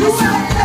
Woo!